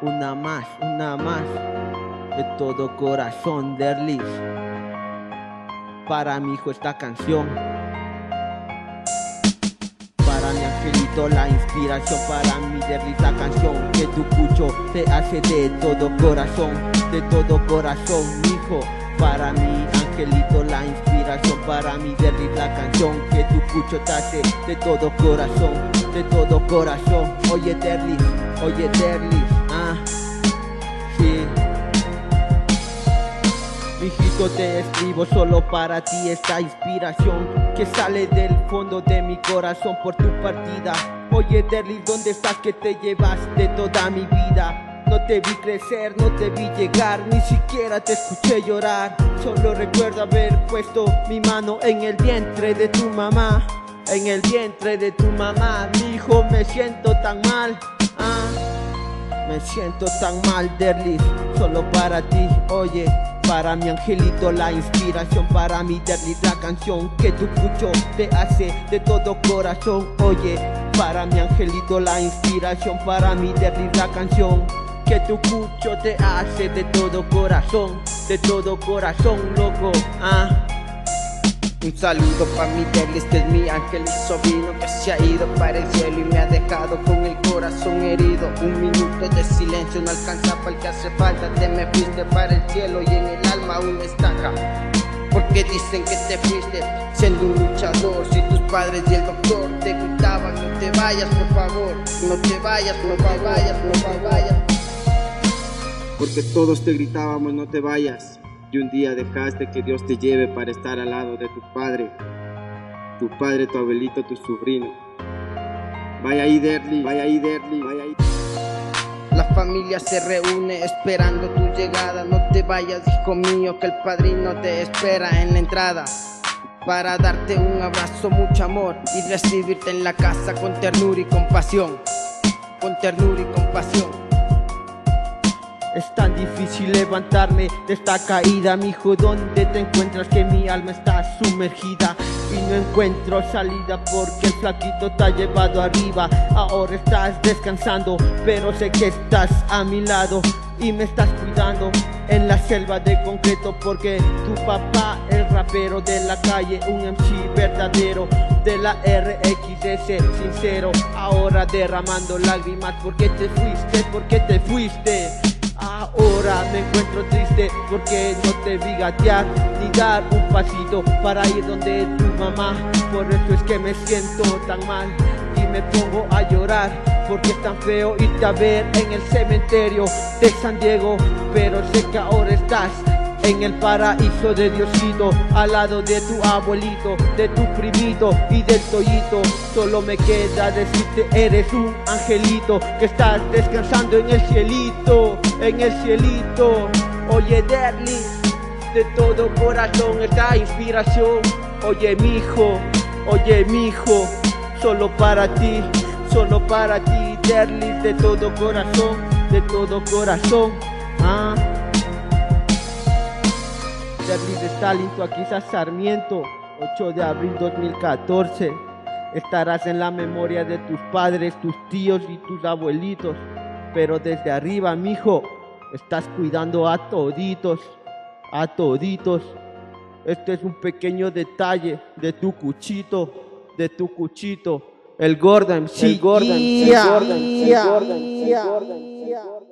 Una más, una más. De todo corazón, Derlis. Para mi hijo esta canción. Para mi angelito la inspiración. Para mi Derlis la canción. Que tu cucho te hace de todo corazón. De todo corazón, hijo. Para mi angelito la inspiración Para mi Derlis la canción Que tu cucho te hace de todo corazón De todo corazón Oye Derlis, oye Derlis Mijito te escribo solo para ti esta inspiración Que sale del fondo de mi corazón por tu partida Oye Derlis, ¿dónde estás que te llevaste toda mi vida? No te vi crecer, no te vi llegar, ni siquiera te escuché llorar. Solo recuerdo haber puesto mi mano en el vientre de tu mamá. En el vientre de tu mamá, mi hijo, me siento tan mal. Ah, me siento tan mal, Derlis, solo para ti, oye. Para mi angelito la inspiración, para mi la canción que tu cucho te hace de todo corazón, oye. Para mi angelito la inspiración, para mi la canción que tu cucho te hace de todo corazón, de todo corazón, loco. Ah. Un saludo para mi Derlis, que es mi ángel y sobrino que se ha ido para el cielo y me ha dejado con el corazón herido. Un minuto de silencio no alcanza para el que hace falta. Te me fuiste para el cielo y en el alma aún estaca. Porque dicen que te fuiste siendo un luchador. Si tus padres y el doctor te gritaban, no te vayas, por favor. No te vayas, no te vayas, no te vayas porque todos te gritábamos no te vayas y un día dejaste que Dios te lleve para estar al lado de tu padre, tu padre, tu abuelito, tu sobrino. Vaya ahí, Derly, vaya ahí, Derly, vaya ahí. La familia se reúne esperando tu llegada. No te vayas, hijo mío, que el padrino te espera en la entrada. Para darte un abrazo, mucho amor y recibirte en la casa con ternura y compasión. Con ternura y compasión. Difícil levantarme de esta caída, mi hijo, ¿dónde te encuentras que mi alma está sumergida? Y no encuentro salida porque el flaquito te ha llevado arriba. Ahora estás descansando, pero sé que estás a mi lado y me estás cuidando en la selva de concreto porque tu papá, el rapero de la calle, un MC verdadero de la RXS, sincero, ahora derramando lágrimas porque te fuiste, porque te fuiste. Me encuentro triste porque no te vi gatear ni dar un pasito para ir donde tu mamá. Por eso es que me siento tan mal y me pongo a llorar porque es tan feo irte a ver en el cementerio de San Diego. Pero sé que ahora estás en el paraíso de Diosito, al lado de tu abuelito, de tu primito y del toyito. Solo me queda decirte, eres un angelito que estás descansando en el cielito, en el cielito. Oye, Derly, de todo corazón esta inspiración. Oye, mi hijo, oye, mi hijo, solo para ti, solo para ti, Derly, de todo corazón, de todo corazón. Ah. Derlis de Stalin, Tuaquiza Sarmiento, 8 de abril 2014. Estarás en la memoria de tus padres, tus tíos y tus abuelitos, pero desde arriba, mijo, estás cuidando a toditos, a toditos. Este es un pequeño detalle de tu cuchito, de tu cuchito. El Gordon, sí, Gordon, sí, Gordon, sí, Gordon, sí, Gordon, sí, Gordon.